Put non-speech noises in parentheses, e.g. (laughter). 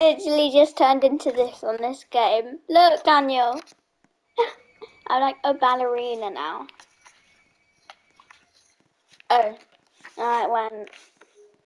literally just turned into this on this game. Look, Daniel. (laughs) I'm like a ballerina now. Oh, I went.